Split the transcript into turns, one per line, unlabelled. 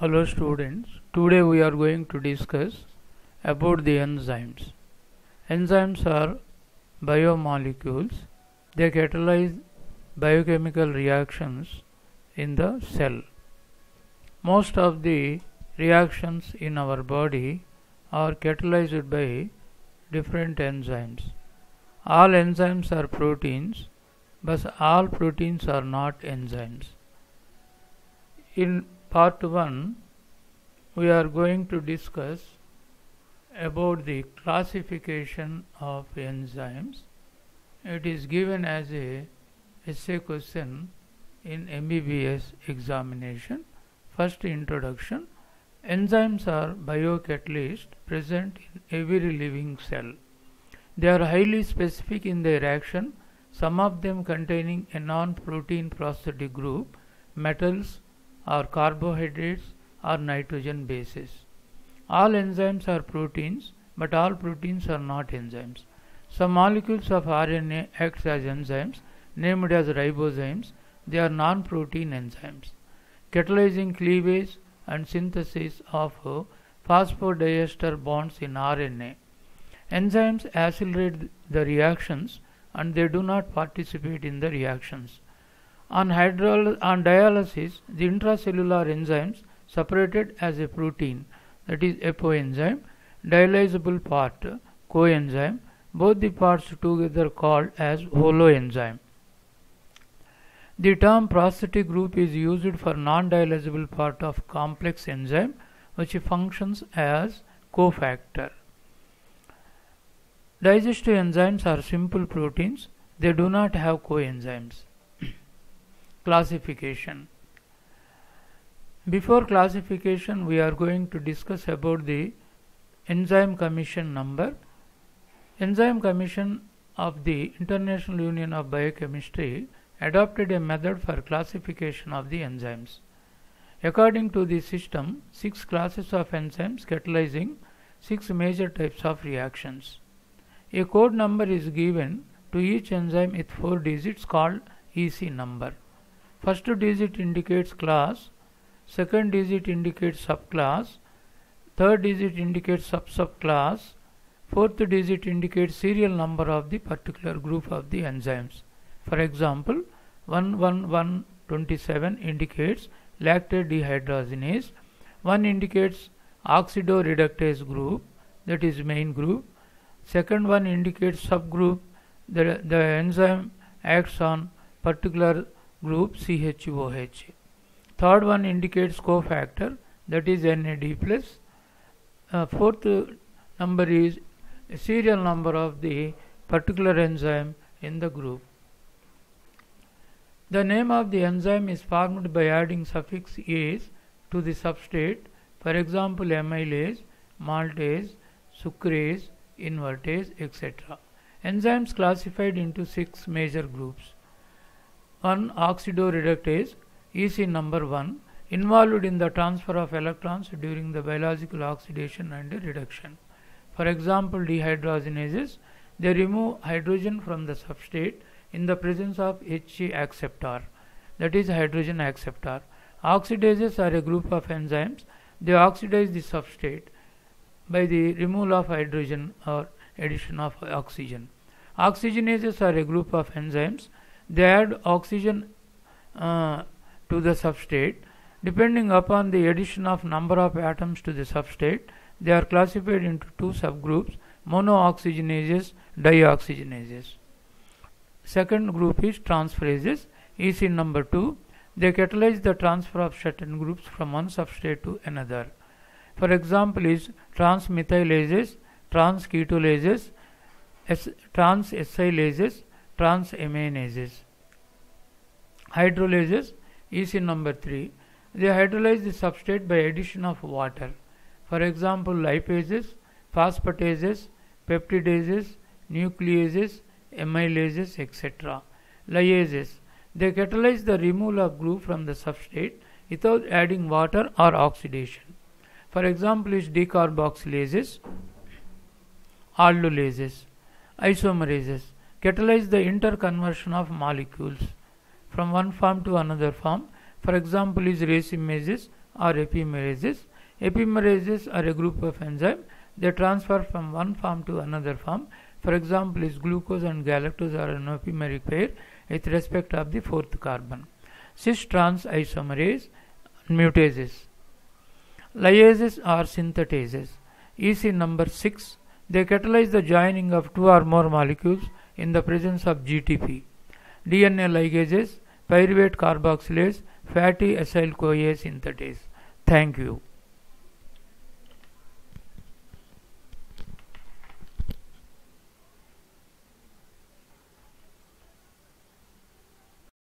Hello students, today we are going to discuss about the enzymes. Enzymes are biomolecules. They catalyze biochemical reactions in the cell. Most of the reactions in our body are catalyzed by different enzymes. All enzymes are proteins, but all proteins are not enzymes. In part 1 we are going to discuss about the classification of enzymes. It is given as a essay question in MBBS examination. First introduction enzymes are biocatalysts present in every living cell. They are highly specific in their action some of them containing a non-protein prosthetic group metals or carbohydrates or nitrogen bases. All enzymes are proteins, but all proteins are not enzymes. Some molecules of RNA act as enzymes, named as ribozymes. They are non-protein enzymes, catalyzing cleavage and synthesis of phosphodiester bonds in RNA. Enzymes accelerate the reactions and they do not participate in the reactions. On, hydrol- on dialysis, the intracellular enzymes separated as a protein, that is apoenzyme, dialyzable part, coenzyme, both the parts together called as holoenzyme. The term prosthetic group is used for non-dialyzable part of complex enzyme which functions as cofactor. Digestive enzymes are simple proteins, they do not have coenzymes classification. Before classification we are going to discuss about the enzyme commission number. Enzyme commission of the international union of biochemistry adopted a method for classification of the enzymes. According to the system six classes of enzymes catalyzing six major types of reactions. A code number is given to each enzyme with four digits called EC number First digit indicates class, second digit indicates subclass, third digit indicates sub-subclass, fourth digit indicates serial number of the particular group of the enzymes. For example, 11127 indicates lactate dehydrogenase, 1 indicates oxidoreductase group that is main group, second one indicates subgroup the, the enzyme acts on particular group CHOH. Third one indicates cofactor that is NAD plus. Uh, fourth number is serial number of the particular enzyme in the group. The name of the enzyme is formed by adding suffix ase to the substrate. For example, amylase, maltase, sucrase, invertase, etc. Enzymes classified into six major groups. 1 oxidoreductase EC number 1 involved in the transfer of electrons during the biological oxidation and reduction. For example, dehydrogenases, they remove hydrogen from the substrate in the presence of H acceptor, that is hydrogen acceptor. Oxidases are a group of enzymes, they oxidize the substrate by the removal of hydrogen or addition of oxygen. Oxygenases are a group of enzymes, they add oxygen uh, to the substrate. Depending upon the addition of number of atoms to the substrate they are classified into two subgroups monooxygenases dioxygenases. Second group is transferases ec number 2 they catalyze the transfer of certain groups from one substrate to another. For example is transmethylases transketolases transacylases transaminases. Hydrolases EC number 3. They hydrolyze the substrate by addition of water. For example, lipases, phosphatases, peptidases, nucleases, amylases, etc. Lyases. They catalyze the removal of group from the substrate without adding water or oxidation. For example, is decarboxylases, aldolases, isomerases catalyze the interconversion of molecules from one form to another form. For example, is racemases are epimerases. Epimerases are a group of enzymes. They transfer from one form to another form. For example, is glucose and galactose are an epimeric pair with respect of the fourth carbon. Cis trans isomerase mutases. Ligases are synthetases. EC number 6. They catalyze the joining of two or more molecules in the presence of GTP. DNA ligases, pyruvate carboxylase, fatty acyl CoA synthetase. Thank you.